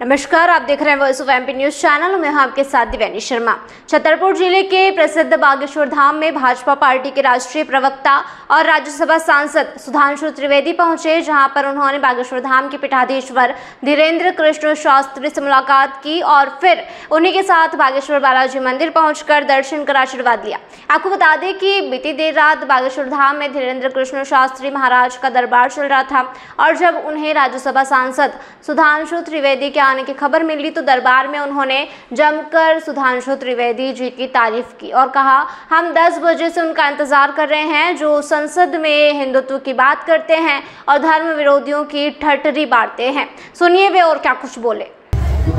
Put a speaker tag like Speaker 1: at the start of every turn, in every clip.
Speaker 1: नमस्कार, आप देख रहे हैं voice of MP news channel में आपके साथ दिव्यानी शर्मा। छतरपुर ज़िले के प्रसिद्ध बागेश्वर धाम में भाजपा पार्टी के राष्ट्रीय प्रवक्ता और राज्यसभा सांसद सुधांशु त्रिवेदी पहुँचे, जहाँ पर उन्होंने बागेश्वर धाम के पीठाधीश्वर धीरेन्द्र कृष्ण शास्त्री से मुलाकात की और फिर उन्हीं के साथ बागेश्वर बालाजी मंदिर पहुंचकर दर्शन कर आशीर्वाद लिया। आपको बता दें कि बीती देर रात बागेश्वर धाम में धीरेन्द्र कृष्ण शास्त्री महाराज का दरबार चल रहा था और जब उन्हें राज्यसभा सांसद सुधांशु त्रिवेदी के आने की खबर मिली तो दरबार में उन्होंने जमकर सुधांशु त्रिवेदी जी की तारीफ़ की और कहा, हम 10 बजे से उनका इंतज़ार कर रहे हैं, जो संसद में हिंदुत्व की बात करते हैं और धर्म विरोधियों की ठटरी बांटते हैं। सुनिए वे और क्या कुछ बोले।
Speaker 2: तो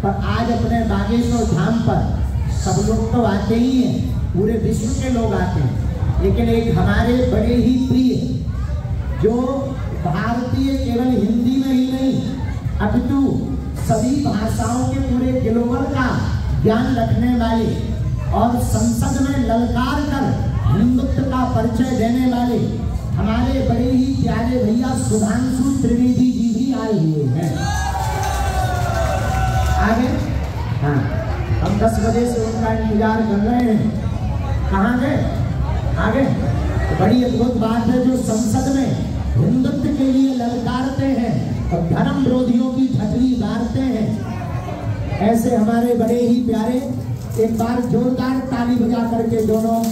Speaker 2: पर आज अपने बागेश्वर धाम पर सब लोग तो आते ही हैं, पूरे विश्व के लोग आते हैं। लेकिन एक हमारे बड़े ही प्रिय, जो भारतीय केवल हिंदी में ही नहीं अपितु सभी भाषाओं के पूरे ग्लोबल का ज्ञान रखने वाले और संसद में ललकार कर हिंदुत्व का परिचय देने वाले हमारे बड़े ही प्यारे भैया सुधांशु त्रिवेदी जी भी आए हुए हैं। आगे? हाँ। हम 10 बजे से उनका इंतज़ार कर रहे हैं। कहाँ गए? आगे? बड़ी अद्भुत बात है जो संसद में हिंदुत्व के लिए ललकारते हैं और धर्म विरोधियों की छतरी मारते हैं। ऐसे हमारे बड़े ही प्यारे, एक बार जोरदार ताली बजा करके दोनों